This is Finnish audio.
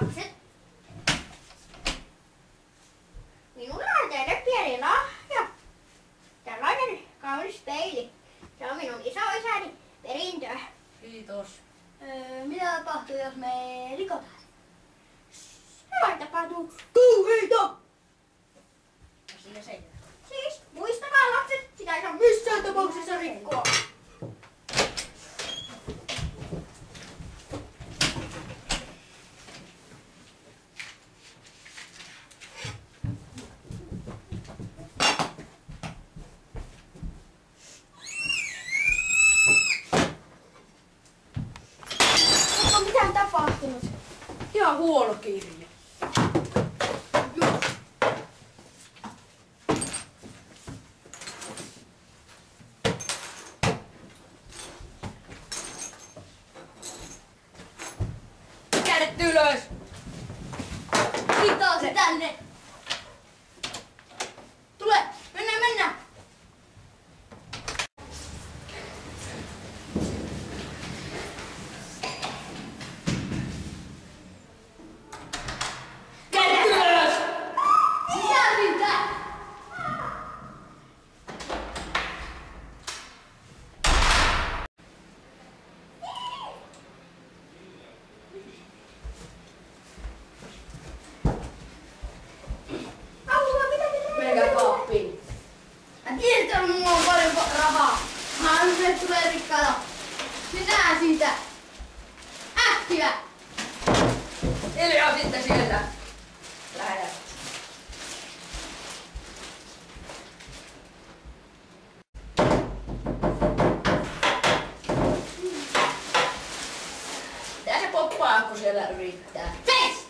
lapset. Minulla on teille pieni lahja. Tällainen kaunis peili. Se on minun isoisäni perintöä. Kiitos. Öö, mitä tapahtuu, jos me rikotaan? Silloin tapahtuu kauheita. Siinä se Siis muistakaa lapset, sitä ei saa missään tapauksessa rikkoa. Tapahtunut? Ihan huono kirja. Kädet ylös! Kiitos tänne! Siitä! Äkkiä! Hiljaa sitten sieltä. Lähdä. Mitä se poppaa, kun siellä yrittää? Seis!